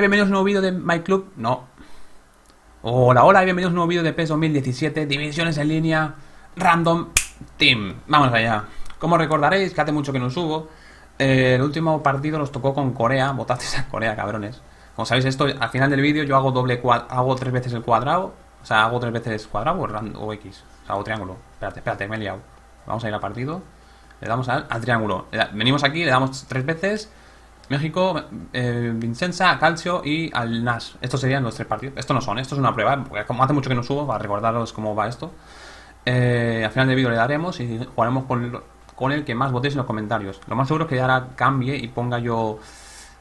Bienvenidos a un nuevo vídeo de My Club. No. Hola, hola y bienvenidos a un nuevo vídeo de PES 2017, divisiones en línea, random team. Vamos allá. Como recordaréis, que hace mucho que no subo, eh, el último partido nos tocó con Corea. Votasteis a Corea, cabrones. Como sabéis, esto al final del vídeo yo hago doble hago tres veces el cuadrado. O sea, hago tres veces cuadrado o, o X. O sea, hago triángulo. Espérate, espérate, me he liado. Vamos a ir al partido. Le damos al, triángulo. Venimos aquí, le damos tres veces. México, eh, Vincenza, Calcio y al Nash. Estos serían los tres partidos. Esto no son, esto es una prueba. Porque como hace mucho que no subo, para recordaros cómo va esto. Eh, al final del vídeo le daremos y jugaremos con, el que más votéis en los comentarios. Lo más seguro es que ahora cambie y ponga yo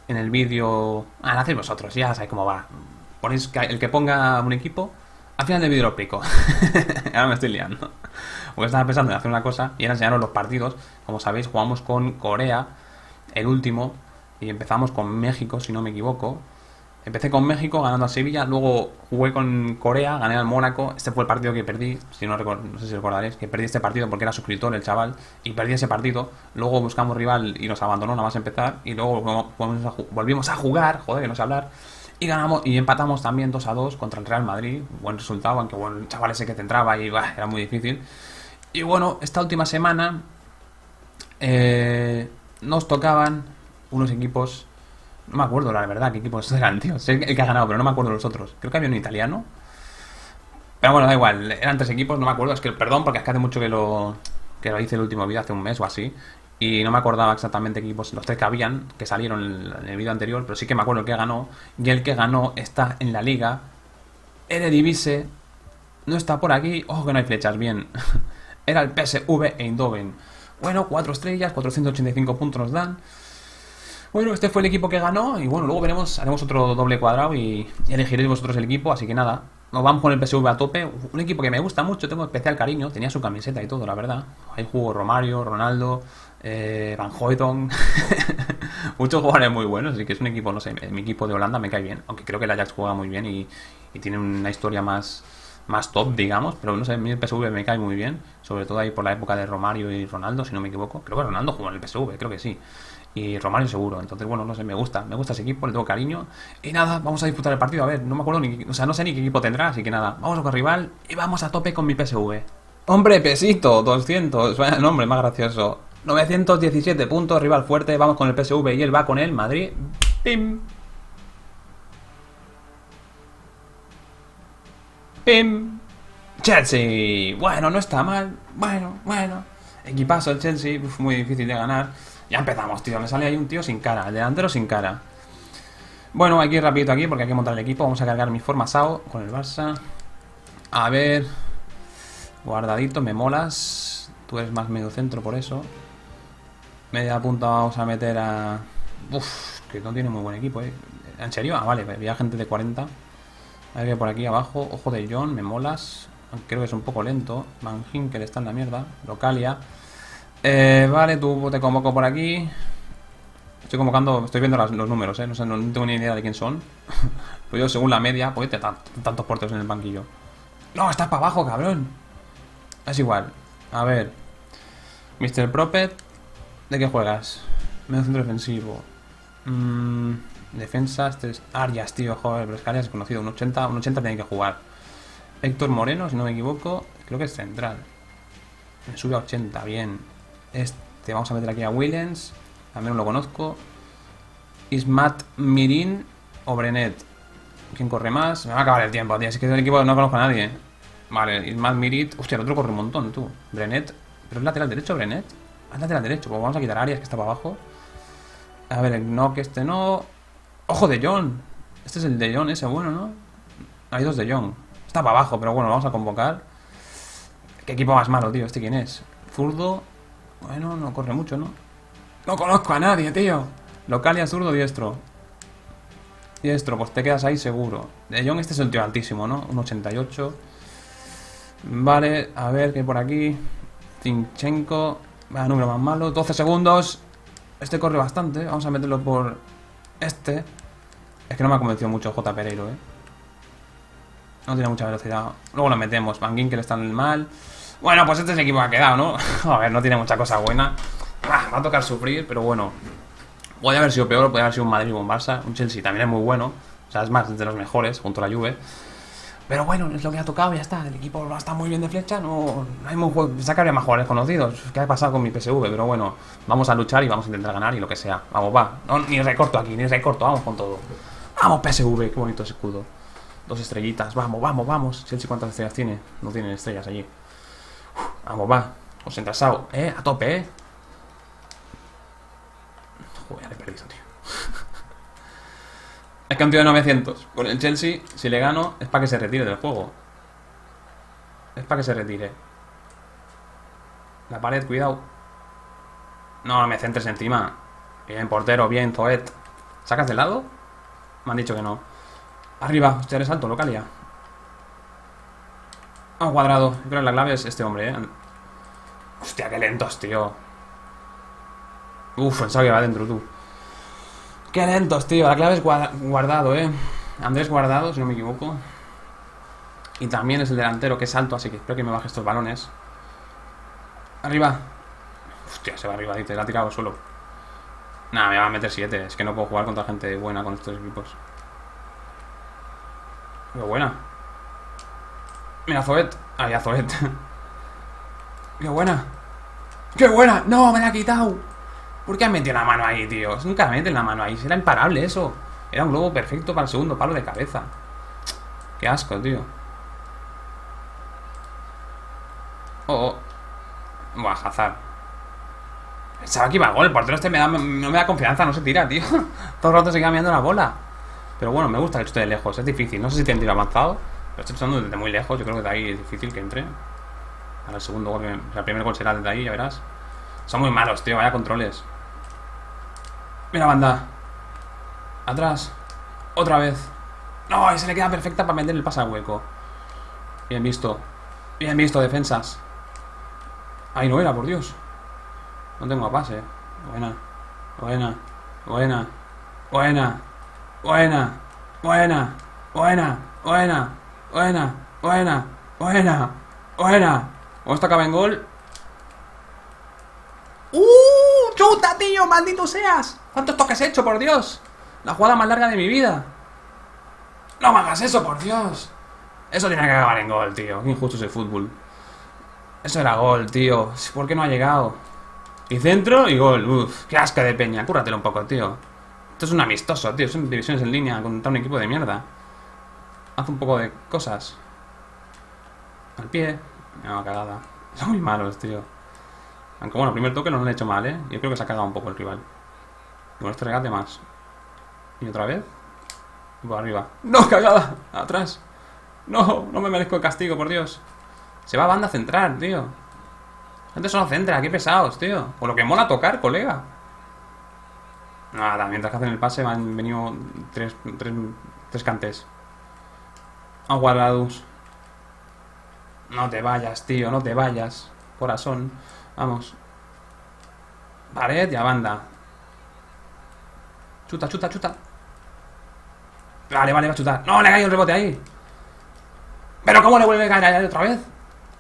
en el vídeo. Ah, lo hacéis vosotros, ya sabéis cómo va. Ponéis que el que ponga un equipo. Al final del vídeo lo explico. ahora me estoy liando. Porque estaba pensando en hacer una cosa y era enseñaros los partidos. Como sabéis, jugamos con Corea, el último, y empezamos con México, si no me equivoco. Empecé con México ganando a Sevilla, luego jugué con Corea, gané al Mónaco. Este fue el partido que perdí, si no, no sé si recordaréis, que perdí este partido porque era suscriptor el chaval y perdí ese partido. Luego buscamos rival y nos abandonó nada más empezar y luego volvimos a jugar, joder, que no sé hablar. Y ganamos y empatamos también 2 a 2 contra el Real Madrid. Buen resultado, aunque bueno, el chaval ese que te entraba y era muy difícil. Y bueno, esta última semana eh, nos tocaban unos equipos. No me acuerdo, la verdad, qué equipos eran, tío. Sé el que ha ganado, pero no me acuerdo los otros. Creo que había un italiano. Pero bueno, da igual. Eran tres equipos, no me acuerdo. Es que, perdón, porque es que hace mucho que lo, que lo hice el último vídeo, hace un mes o así. Y no me acordaba exactamente qué equipos, los tres que habían, que salieron en el vídeo anterior. Pero sí que me acuerdo el que ganó. Y el que ganó está en la liga. Eredivisie. No está por aquí. Ojo que no hay flechas, bien. Era el PSV Eindhoven. Bueno, cuatro estrellas, 485 puntos nos dan. Bueno, este fue el equipo que ganó y bueno, luego veremos, haremos otro doble cuadrado y, elegiréis vosotros el equipo, así que nada, nos vamos con el PSV a tope, un equipo que me gusta mucho, tengo especial cariño, tenía su camiseta y todo, la verdad. Ahí jugó Romario, Ronaldo, eh, Van Hoyton, muchos jugadores muy buenos, así que es un equipo, no sé, mi equipo de Holanda me cae bien, aunque creo que el Ajax juega muy bien y, y tiene una historia más, más top, digamos, pero no sé, a mí el PSV me cae muy bien, sobre todo ahí por la época de Romario y Ronaldo, si no me equivoco. Creo que Ronaldo jugó en el PSV, creo que sí y Romario seguro. Entonces, bueno, no sé, me gusta, me gusta ese equipo, le tengo cariño. Y nada, vamos a disputar el partido. A ver, no me acuerdo ni, o sea, no sé ni qué equipo tendrá, así que nada, vamos con rival y vamos a tope con mi PSV. Hombre, pesito, 200, vaya nombre más gracioso. 917 puntos, rival fuerte, vamos con el PSV y él va con el Madrid. Pim. Pim. Chelsea. Bueno, no está mal. Bueno, bueno. Equipazo el Chelsea, muy difícil de ganar. Ya empezamos, tío. Me sale ahí un tío sin cara. El delantero sin cara. Bueno, hay que rapidito aquí porque hay que montar el equipo. Vamos a cargar mi forma SAO con el Barça. A ver. Guardadito, me molas. Tú eres más medio centro por eso. Media punta vamos a meter a... Uf, que no tiene muy buen equipo, ¿eh? ¿En serio? Ah, vale, había gente de 40. A ver, por aquí abajo. Ojo de John, me molas. Creo que es un poco lento. Van Hinkel está en la mierda. Localia. Eh, vale, tú te convoco por aquí. Estoy convocando, estoy viendo los números, ¿eh? No, sé, no, tengo ni idea de quién son. pues yo, según la media, pues te tantos porteros en el banquillo. No, estás para abajo, cabrón. Es igual. A ver. Mr. Propet. ¿De qué juegas? Medio centro defensivo. Mm, defensas. Tres... Arias, tío, joder, pero es que Arias es conocido. Un 80, un 80 tiene que jugar. Héctor Moreno, si no me equivoco. Creo que es central. Me sube a 80, bien. Este, vamos a meter aquí a Williams. También lo conozco. Ismat Mirin o Brenet. ¿Quién corre más? Me va a acabar el tiempo, tío. Es que del equipo no conozco a nadie. Vale, Ismat Mirit. Hostia, el otro corre un montón, tú. Brenet. ¿Pero es lateral derecho, Brenet? Es lateral derecho. Pues vamos a quitar Arias, que está para abajo. A ver, el no, que este no. ¡Ojo de John! Este es el de John ese, bueno, ¿no? Hay dos de John. Está para abajo, pero bueno, vamos a convocar. ¿Qué equipo más malo, tío? ¿Este quién es? Zurdo. Bueno, no corre mucho, ¿no? No conozco a nadie, tío. Localia, zurdo, diestro. Diestro, pues te quedas ahí seguro. De Jong este es el tío altísimo, ¿no? Un 88. Vale, a ver qué hay por aquí. Tinchenko. Vaya número más malo. 12 segundos. Este corre bastante. Vamos a meterlo por este. Es que no me ha convencido mucho J. Pereiro, ¿eh? No tiene mucha velocidad. Luego lo metemos. Van Ginkel está mal. Bueno, pues este es el equipo que ha quedado, ¿no? a ver, no tiene mucha cosa buena. Ah, va a tocar sufrir, pero bueno. Podría haber sido peor, podría haber sido un Madrid o un Barça. Un Chelsea también es muy bueno. O sea, es más de los mejores, junto a la Juve. Pero bueno, es lo que ha tocado, ya está. El equipo no está muy bien de flecha, no, no hay muy juego. Pensaba que habría más jugadores conocidos. ¿Qué ha pasado con mi PSV? Pero bueno, vamos a luchar y vamos a intentar ganar y lo que sea. Vamos, va. No, ni recorto aquí, ni recorto, vamos con todo. Vamos, PSV, qué bonito ese escudo. Dos estrellitas, vamos, vamos, vamos. Chelsea, ¿cuántas estrellas tiene? No tienen estrellas allí. Vamos, va. Concentrado, eh, a tope, eh. Joder, he perdido, tío. Es campeón de 900. Con el Chelsea, si le gano, es para que se retire del juego. Es para que se retire. La pared, cuidado. No me centres encima. Bien, portero, bien, Zoet. ¿Sacas de lado? Me han dicho que no. Arriba, hostia, eres alto, localia. Ah, cuadrado. Creo que la clave es este hombre, eh. Hostia, qué lentos, tío. Uf, pensaba que va dentro tú. Qué lentos, tío. La clave es guardado, eh. Andrés Guardado, si no me equivoco. Y también es el delantero, que es alto, así que espero que me baje estos balones. Arriba. Hostia, se va arriba, dice. La ha tirado al suelo. Nada, me va a meter 7. Es que no puedo jugar contra gente buena con estos equipos. Qué buena. Mira, Zoet. Ahí, Zoet. Qué buena. ¡Qué buena! ¡No! ¡Me la ha quitado! ¿Por qué han metido la mano ahí, tío? Nunca meten la mano ahí. Era imparable eso. Era un globo perfecto para el segundo palo de cabeza. Qué asco, tío. Oh, oh. Buah. Pensaba que iba a gol. El portero este me da, no me da confianza, no se tira, tío. Todo el rato se queda mirando la bola. Pero bueno, me gusta el chute de lejos. Es difícil. No sé si tiene tiro avanzado. Pero estoy chutando desde muy lejos. Yo creo que de ahí es difícil que entre. Ahora el segundo gol, el primer gol será desde ahí, ya verás. Son muy malos, tío. Vaya controles. Mira, banda. Atrás. Otra vez. No, y se le queda perfecta para meter el pase al hueco. Bien visto. Bien visto, defensas. Ahí no era, por Dios. No tengo a pase. Buena. Buena. Buena. Buena. Buena. Buena. Buena. Buena. Buena. Buena. Buena. Buena. ¿Cómo esto acaba en gol? ¡Uh! ¡Chuta, tío! ¡Maldito seas! ¿Cuántos toques he hecho, por Dios? La jugada más larga de mi vida. No me hagas eso, por Dios. Eso tiene que acabar en gol, tío. Qué injusto es el fútbol. Eso era gol, tío. ¿Por qué no ha llegado? Y centro y gol. Uf, qué asca de peña. Cúrratelo un poco, tío. Esto es un amistoso, tío. Son divisiones en línea contra un equipo de mierda. Haz un poco de cosas. Al pie. No, cagada. Son muy malos, tío. Aunque bueno, el primer toque no lo han hecho mal, ¿eh? Yo creo que se ha cagado un poco el rival. Con este regate más. Y otra vez. Por arriba. ¡No, cagada! Atrás. No, no me merezco el castigo, por Dios. Se va a banda central, tío. Gente solo centra, qué pesados, tío. Por lo que mola tocar, colega. Nada, mientras que hacen el pase han venido tres, tres, tres cantes. Aguardados. No te vayas, tío, no te vayas. Corazón. Vamos. Pared y a banda. Chuta, chuta, chuta. Vale, vale, va a chutar. ¡No, le ha caído el rebote ahí! ¿Pero cómo le vuelve a caer otra vez?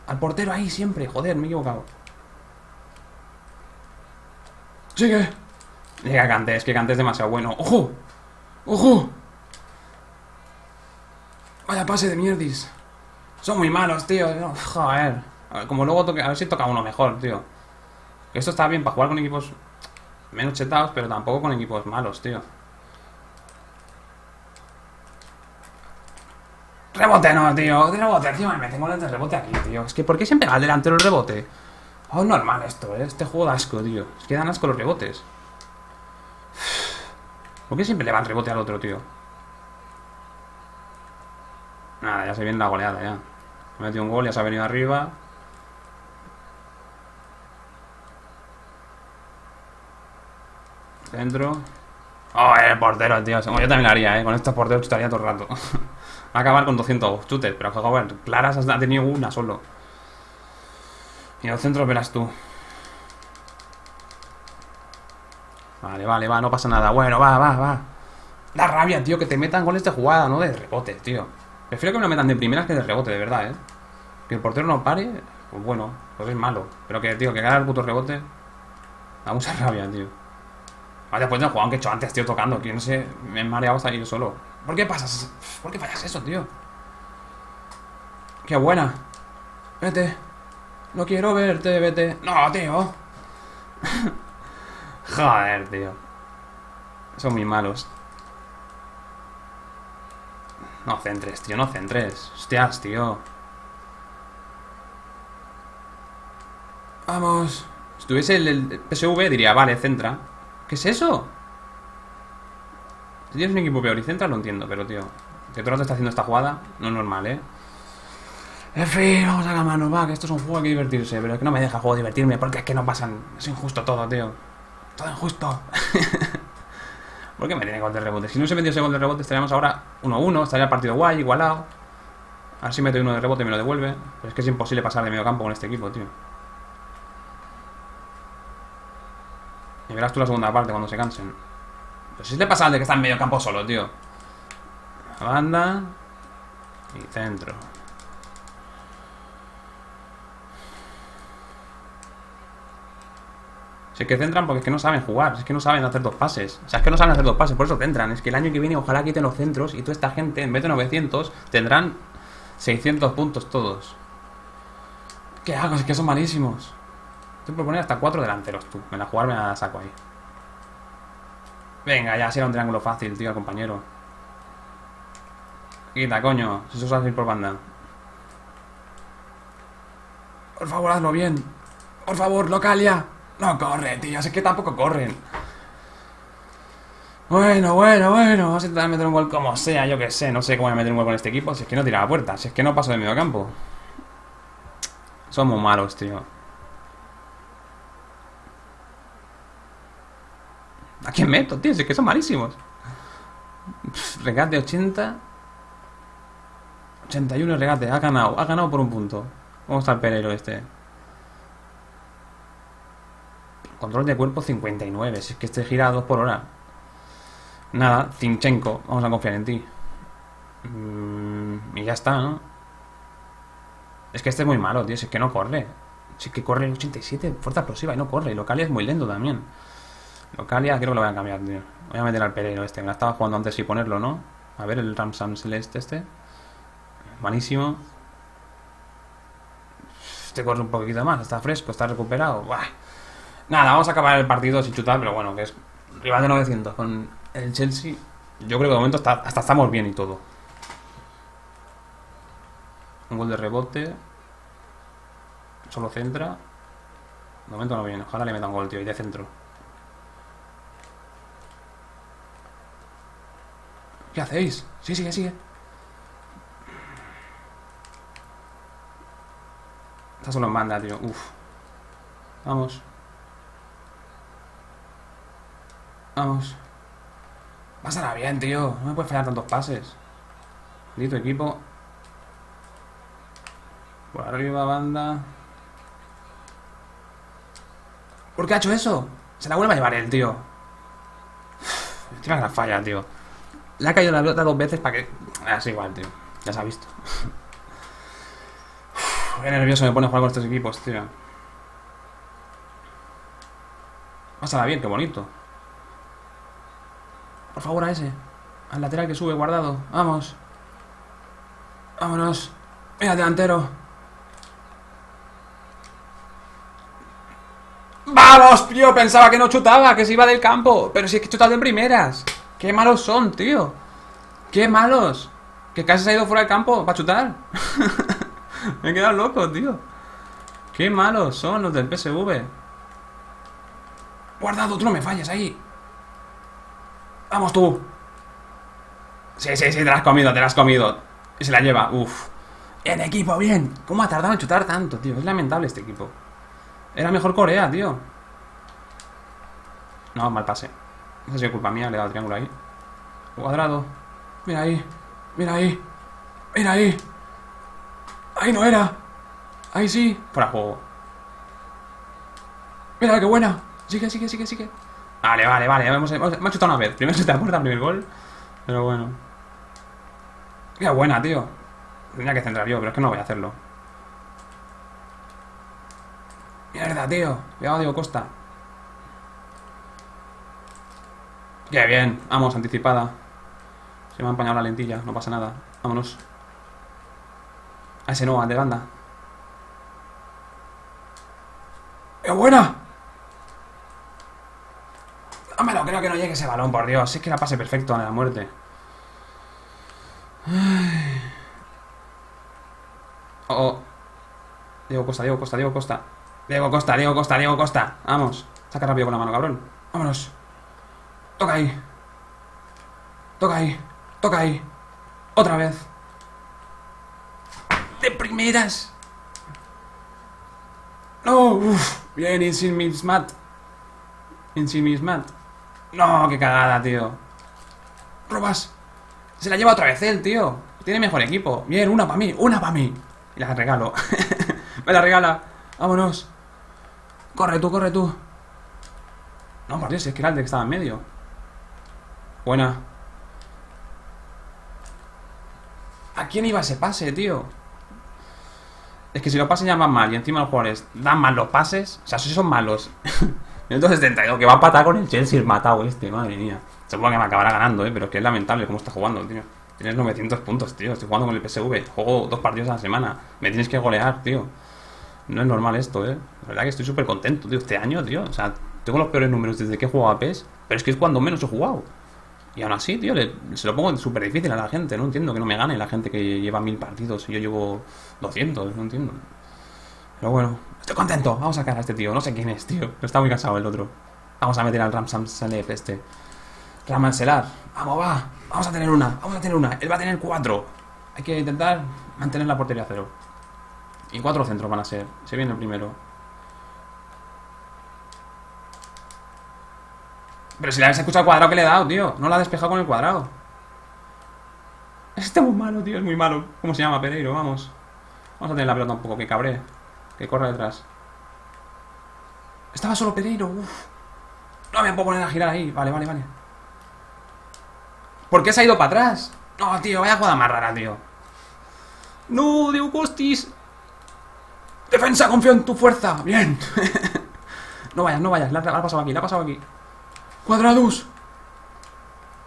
Al portero ahí siempre. Joder, me he equivocado. ¡Sigue! Llega Cantes, que Cantes es demasiado bueno. ¡Ojo! ¡Ojo! Vaya pase de mierdis. Son muy malos, tío. Joder. Como luego toque, a ver si toca uno mejor, tío. Esto está bien para jugar con equipos menos chetados, pero tampoco con equipos malos, tío. Rebote no, tío. Rebote, encima me tengo el rebote aquí, tío. Es que ¿por qué siempre va el delantero el rebote? Oh, normal esto, ¿eh? Este juego da asco, tío. Es que dan asco los rebotes. ¿Por qué siempre le va el rebote al otro, tío? Nada, ya se viene la goleada, ya. Ha metido un gol, ya se ha venido arriba. Dentro. Oh, el portero, tío. Yo también lo haría, ¿eh? Con estos porteros chutaría todo el rato. Va a acabar con 200 chutes, pero joder, claras has tenido una solo. Y los centros verás tú. Vale, vale, va, no pasa nada. Bueno, va, va, va. Da rabia, tío, que te metan goles de jugada, no de rebote, tío. Prefiero que me lo metan de primeras que de rebote, de verdad, ¿eh? Que el portero no pare, pues bueno, pues es malo. Pero que, tío, que gane el puto rebote. Da mucha rabia, tío. Ah, después del juego que he hecho antes, tío, tocando. Que no sé, me he mareado hasta yo solo. ¿Por qué pasas? ¿Por qué fallas eso, tío? ¡Qué buena! Vete. No quiero verte, vete. No, tío. Joder, tío. Son muy malos. No centres, tío, no centres. Hostias, tío. Vamos. Si tuviese el, el PSV diría, vale, centra. ¿Qué es eso? Si tienes un equipo peor y centra, lo entiendo, pero tío. Que todo el rato está haciendo esta jugada, no es normal, ¿eh? En fin, vamos a la mano, va, que esto es un juego, hay que divertirse. Pero es que no me deja juego divertirme porque es que no pasan. Es injusto todo, tío. Todo injusto. ¿Por qué me tiene gol de rebote? Si no se metió ese gol de rebote, estaríamos ahora 1-1, estaría el partido guay, igualado. A ver si meto uno de rebote y me lo devuelve. Pero es que es imposible pasar de medio campo con este equipo, tío. Y verás tú la segunda parte cuando se cansen. Pero si le pasa al de que está en medio campo solo, tío. Banda. Y centro. Si es que centran porque es que no saben jugar, es que no saben hacer dos pases. O sea, es que no saben hacer dos pases, por eso centran. Es que el año que viene ojalá quiten los centros y toda esta gente, en vez de 900, tendrán 600 puntos todos. ¿Qué hago? Es que son malísimos. Te proponer hasta cuatro delanteros tú. Me la jugarme a saco ahí. Venga, ya será un triángulo fácil, tío, compañero. Quita, coño. Si eso es por banda. Por favor, hazlo bien. Por favor, localia. No corre, tío. Es que tampoco corren. Bueno, bueno, bueno. Vamos a intentar meter un gol como sea, yo que sé. No sé cómo voy a meter un gol con este equipo. Si es que no tira la puerta. Si es que no paso de medio campo. Somos malos, tío. ¿A quién meto, tío? Si es que son malísimos. Pff, regate 80. 81 el regate. Ha ganado. Ha ganado por un punto. ¿Cómo está el Pereiro este? Control de cuerpo 59. Si es que este gira a 2 por hora. Nada, Zinchenko. Vamos a confiar en ti. Mm, y ya está, ¿no? Es que este es muy malo, tío. Si es que no corre. Si es que corre el 87, fuerza explosiva y no corre. Y Localia es muy lento también. Localia creo que lo voy a cambiar, tío. Voy a meter al Pereiro este. Me la estaba jugando antes y ponerlo, ¿no? A ver el Ramsam Celeste este. Malísimo. Este corre un poquito más. Está fresco, está recuperado. Buah. Nada, vamos a acabar el partido sin chutar, pero bueno, que es rival de 900 con el Chelsea. Yo creo que de momento hasta estamos bien y todo. Un gol de rebote. Solo centra. De momento no viene. Ojalá le meta un gol, tío, y de centro. ¿Qué hacéis? Sí, sigue, sigue. Está solo en banda, tío. Uf. Vamos. Vamos. Pásala bien, tío. No me puedes fallar tantos pases. Maldito equipo. Por arriba, banda. ¿Por qué ha hecho eso? Se la vuelve a llevar él, tío. Encima que la falla, tío. Le ha caído la pelota dos veces para que... Ah, es igual, tío. Ya se ha visto. Qué nervioso me pone jugar con estos equipos, tío. Pásala bien, qué bonito. Por favor, a ese. Al lateral que sube, guardado. Vamos. Vámonos. Mira, delantero. ¡Vamos, tío! Pensaba que no chutaba, que se iba del campo. Pero si es que chutado en primeras. ¡Qué malos son, tío! ¡Qué malos! Que casi se ha ido fuera del campo para chutar. Me he quedado loco, tío. ¡Qué malos son los del PSV! Guardado, tú no me falles ahí. Vamos tú. Sí, sí, sí, te la has comido, te la has comido. Y se la lleva, uff. En equipo, bien. ¿Cómo ha tardado en chutar tanto, tío? Es lamentable este equipo. Era mejor Corea, tío. No, mal pase. No ha sido culpa mía, le he dado el triángulo ahí. Cuadrado. Mira ahí. Mira ahí. Mira ahí. Ahí no era. Ahí sí. Fuera juego. Mira qué buena. Sigue, sigue, sigue, sigue. Vale, vale, vale. Hemos, me ha chutado una vez. Primero se te aporta el primer gol. Pero bueno. Qué buena, tío. Tendría que centrar yo, pero es que no voy a hacerlo. Mierda, tío. Cuidado, Diego Costa. Qué bien, vamos, anticipada. Se me ha empañado la lentilla, no pasa nada. Vámonos. A ese no, al de banda. ¡Qué buena! Dámelo, creo que no llegue ese balón, por Dios. Es que la pase perfecto a la muerte. Oh, oh. Diego Costa, Diego Costa, Diego Costa. Diego Costa, Diego Costa, Diego Costa. Vamos. Saca rápido con la mano, cabrón. Vámonos. Toca ahí. Toca ahí. Toca ahí. Otra vez. De primeras. No, uff. Bien, Insimismat. Insimismat. No, qué cagada, tío. Robas. Se la lleva otra vez él, tío. Tiene mejor equipo. Bien, una para mí, una para mí. Y la regalo. Me la regala. Vámonos. Corre tú, corre tú. No, por Dios, es que era el que estaba en medio. Buena. ¿A quién iba ese pase, tío? Es que si lo pasen ya van mal y encima los jugadores dan mal los pases, o sea, si son malos. Minuto 72, que va a patar con el Chelsea, matado este, madre mía. Supongo que me acabará ganando, eh, pero es que es lamentable cómo está jugando, tío. Tienes 900 puntos, tío. Estoy jugando con el PSV. Juego dos partidos a la semana. Me tienes que golear, tío. No es normal esto, eh. La verdad que estoy súper contento, tío. Este año, tío. O sea, tengo los peores números desde que he jugado a PES. Pero es que es cuando menos he jugado. Y aún así, tío, se lo pongo súper difícil a la gente. No entiendo que no me gane la gente que lleva mil partidos y yo llevo 200. No entiendo. Pero bueno, estoy contento. Vamos a sacar a este tío. No sé quién es, tío. Está muy cansado el otro. Vamos a meter al Ramsam Salef este. Ramanselar. Vamos, va. Vamos a tener una. Vamos a tener una. Él va a tener cuatro. Hay que intentar mantener la portería a cero. Y cuatro centros van a ser. Se viene el primero. Pero si le habéis escuchado el cuadrado que le he dado, tío. No la ha despejado con el cuadrado. Está muy malo, tío. Es muy malo. ¿Cómo se llama? Pereiro, vamos. Vamos a tener la pelota un poco. Que cabré. Que corra detrás. Estaba solo Pereiro. Uf. No me puedo poner a girar ahí. Vale, vale, vale. ¿Por qué se ha ido para atrás? No, tío. Vaya jugada más rara, tío. No, Diego Costis. Defensa, confío en tu fuerza. Bien. no vayas, no vayas. La, la ha pasado aquí, la ha pasado aquí. Cuadrados.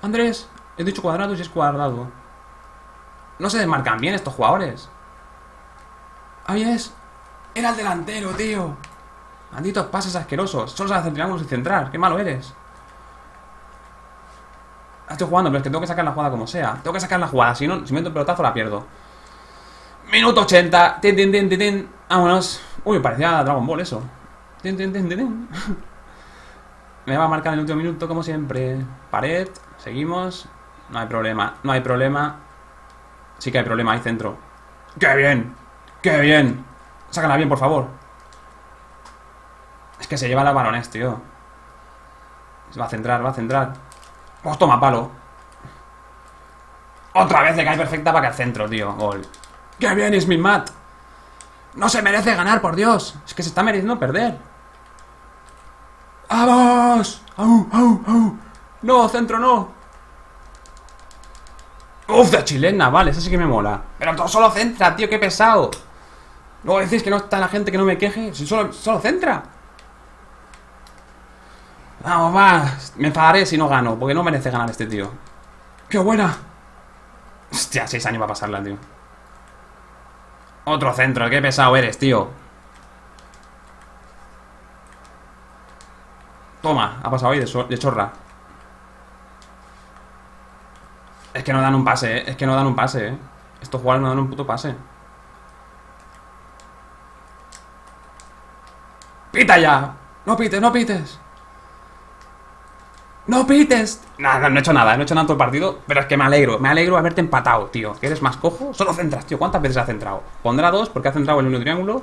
Andrés. He dicho cuadrados y es cuadrado. No se desmarcan bien estos jugadores. Ahí es. Era el delantero, tío. Malditos pases asquerosos. Solo sabes hacer triángulos y centrar. Qué malo eres. Estoy jugando, pero es que tengo que sacar la jugada como sea. Tengo que sacar la jugada. Si no, si meto el pelotazo la pierdo. Minuto 80. Tin, tin, tin, tin. Vámonos. Uy, parecía Dragon Ball eso. Tin, tin, tin, tin. Me va a marcar en el último minuto, como siempre. Pared. Seguimos. No hay problema. No hay problema. Sí que hay problema. Hay centro. ¡Qué bien! ¡Qué bien! Sácala bien, por favor. Es que se lleva los balones, tío. Va a centrar, va a centrar. Pues toma palo. Otra vez le cae perfecta para que al centro, tío. Gol. ¡Qué bien, es mi mat! No se merece ganar, por Dios. Es que se está mereciendo perder. ¡Vamos! ¡Au, au, au! No, centro no. Uf, de chilena, vale, eso sí que me mola. Pero todo solo centra, tío, qué pesado. Luego decís que no está la gente que no me queje. Si solo, solo centra. Vamos, va. Me enfadaré si no gano, porque no merece ganar este tío. ¡Qué buena! Hostia, seis años va a pasarla, tío. Otro centro, qué pesado eres, tío. Toma, ha pasado ahí de, de chorra. Es que no dan un pase, ¿eh? Es que no dan un pase, ¿eh? Estos jugadores no dan un puto pase. ¡Pita ya! ¡No pites, no pites! ¡No pites! Nada, no, he hecho nada, no he hecho nada todo el partido, pero es que me alegro, me alegro de haberte empatado, tío. ¿Que eres más cojo? Solo centras, tío. ¿Cuántas veces ha centrado? Pondrá dos porque ha centrado el uno triángulo.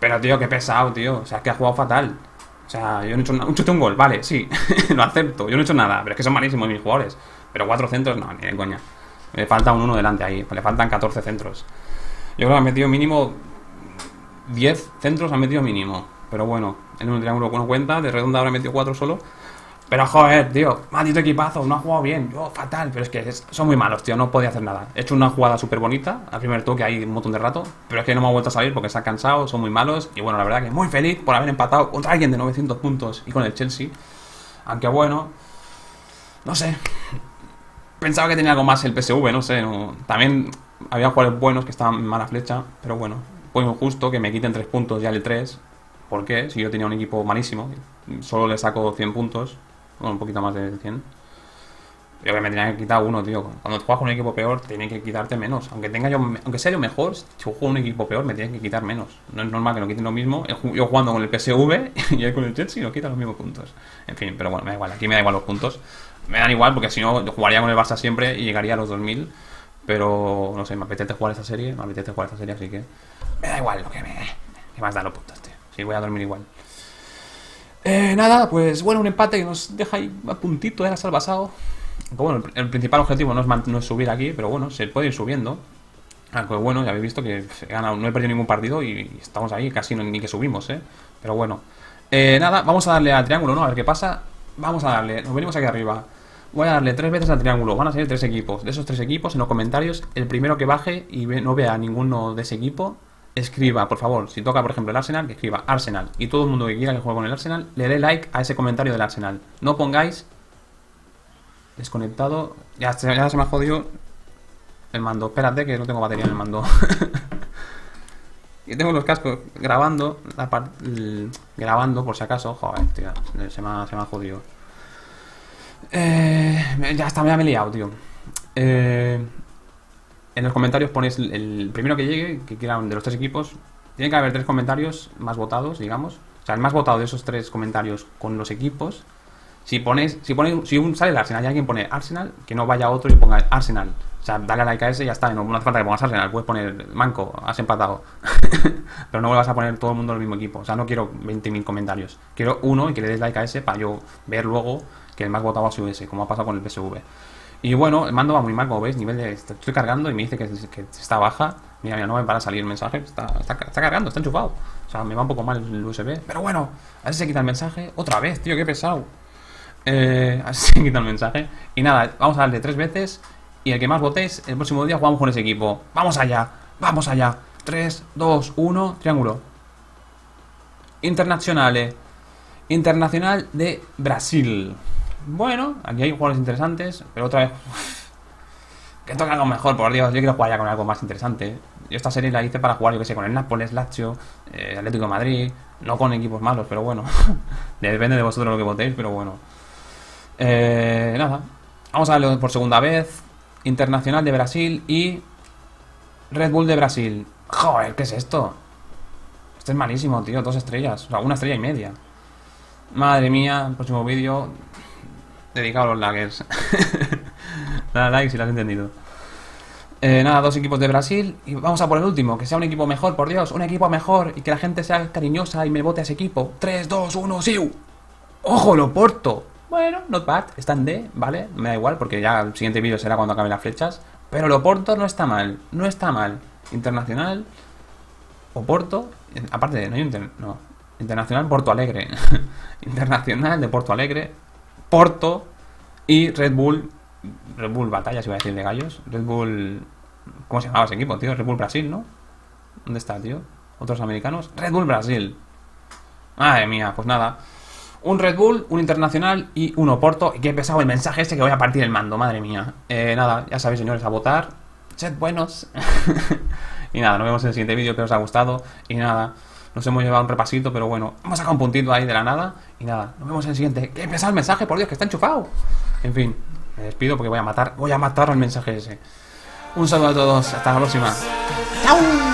Pero, tío, qué pesado, tío. O sea, que ha jugado fatal. O sea, yo no he hecho nada. Un chute un gol, vale, sí. lo acepto. Yo no he hecho nada, pero es que son malísimos mis jugadores. Pero cuatro centros, no, ni de coña. Le falta un uno delante ahí. Le faltan 14 centros. Yo creo que ha metido mínimo 10 centros, ha metido mínimo. Pero bueno, en un triángulo con cuenta, de redonda ahora metido 4 solo. Pero joder, tío, maldito equipazo, no ha jugado bien, yo fatal, pero es que son muy malos, tío, no podía hacer nada. He hecho una jugada súper bonita, al primer toque hay un montón de rato, pero es que no me ha vuelto a salir porque se ha cansado, son muy malos, y bueno, la verdad que muy feliz por haber empatado contra alguien de 900 puntos y con el Chelsea. Aunque bueno, No sé. Pensaba que tenía algo más el PSV, no sé. También había jugadores buenos que estaban en mala flecha, pero bueno, pues injusto que me quiten 3 puntos ya el 3. ¿Por qué? Si yo tenía un equipo malísimo, solo le saco 100 puntos, bueno, un poquito más de 100. Yo me tenía que quitar uno, tío. Cuando juegas con un equipo peor, tiene que quitarte menos. Aunque tenga yo, aunque sea yo mejor, si juego un equipo peor, me tienen que quitar menos. No es normal que no quiten lo mismo. Yo jugando con el PSV y él con el Chelsea nos quita los mismos puntos. En fin, pero bueno, me da igual. Aquí me da igual los puntos. Me dan igual porque si no, jugaría con el Barça siempre y llegaría a los 2000. Pero no sé, me apetece jugar esta serie. Me apetece jugar esta serie, así que me da igual lo que me. ¿Qué más da los puntos, tío? Sí, voy a dormir igual. Eh, nada, pues bueno, un empate que nos deja ahí a puntito de la salvasado bueno, el, principal objetivo no es, no es subir aquí, pero bueno, se puede ir subiendo. Aunque bueno, ya habéis visto que no he perdido ningún partido y estamos ahí, casi ni que subimos, ¿eh? Pero bueno. Eh, nada, vamos a darle al triángulo, ¿no? A ver qué pasa. Vamos a darle, nos venimos aquí arriba. Voy a darle tres veces al triángulo, van a salir tres equipos. De esos tres equipos, en los comentarios, el primero que baje y no vea ninguno de ese equipo, escriba, por favor, si toca por ejemplo el Arsenal, que escriba Arsenal. Y todo el mundo que quiera que juegue con el Arsenal, le dé like a ese comentario del Arsenal. No pongáis Desconectado. Ya, ya se me ha jodido el mando. Espérate que no tengo batería en el mando. y tengo los cascos grabando. La grabando por si acaso. Joder, tío. Se me ha, se me ha jodido. Eh, ya está, me he liado, tío. Eh, en los comentarios ponéis el, primero que llegue, que quieran de los tres equipos. Tiene que haber tres comentarios más votados, digamos. O sea, el más votado de esos tres comentarios con los equipos si pones, si pones, si un, sale el Arsenal y alguien pone Arsenal, que no vaya otro y ponga Arsenal. O sea, dale like a ese y ya está. no, hace falta que pongas Arsenal, puedes poner Manco, has empatado. Pero no vuelvas a poner todo el mundo el mismo equipo. O sea, no quiero 20.000 comentarios. Quiero uno y que le des like a ese para yo ver luego que el más votado ha sido ese, como ha pasado con el PSV. Y bueno, el mando va muy mal, como veis, nivel de. Estoy cargando y me dice que, está baja. Mira, mira, no me para salir el mensaje. Está, está, está, cargando, está enchufado. O sea, me va un poco mal el USB. Pero bueno, a ver si se quita el mensaje. Otra vez, tío, qué pesado. Eh, así se quita el mensaje. Y nada, vamos a darle tres veces. Y el que más votéis, el próximo día jugamos con ese equipo. ¡Vamos allá! ¡Vamos allá! 3, 2, 1, triángulo. Internacional. Internacional de Brasil. Bueno, aquí hay jugadores interesantes, pero otra vez. que toque algo mejor, por Dios. Yo quiero jugar ya con algo más interesante. Yo esta serie la hice para jugar, yo que sé, con el Nápoles, Lazio, eh, Atlético de Madrid. No con equipos malos, pero bueno. Depende de vosotros lo que votéis, pero bueno. Eh, nada, vamos a darle por segunda vez. Internacional de Brasil y Red Bull de Brasil. Joder, ¿qué es esto? Esto es malísimo, tío. Dos estrellas. O sea, una estrella y media. Madre mía, próximo vídeo dedicado a los laggers. Dale like si lo has entendido. Eh, nada, dos equipos de Brasil. Y vamos a por el último, que sea un equipo mejor, por Dios. Un equipo mejor y que la gente sea cariñosa y me vote a ese equipo. 3, 2, 1, ¡siu! ¡Ojo, lo porto! Bueno, not bad, está en D, ¿vale? Me da igual porque ya el siguiente vídeo será cuando acaben las flechas. Pero el Oporto no está mal, no está mal. Internacional, Oporto, aparte, no hay un... no, Internacional Porto Alegre. Internacional de Porto Alegre, Porto y Red Bull. Red Bull Batallas, iba a decir de gallos. Red Bull. ¿Cómo se llamaba ese equipo, tío? Red Bull Brasil, ¿no? ¿Dónde está, tío? Otros americanos. Red Bull Brasil. Madre mía, pues nada un Red Bull, un Internacional y un Oporto. Y qué pesado el mensaje este que voy a partir el mando, madre mía. Eh, nada, ya sabéis, señores, a votar. Sed buenos. y nada, nos vemos en el siguiente vídeo, que os ha gustado. Y nada, nos hemos llevado un repasito, pero bueno, hemos sacado un puntito ahí de la nada. Y nada, nos vemos en el siguiente. Qué pesado el mensaje, por Dios, que está enchufado. En fin, me despido porque voy a matar, voy a matar el mensaje ese. Un saludo a todos, hasta la próxima. ¡Chao!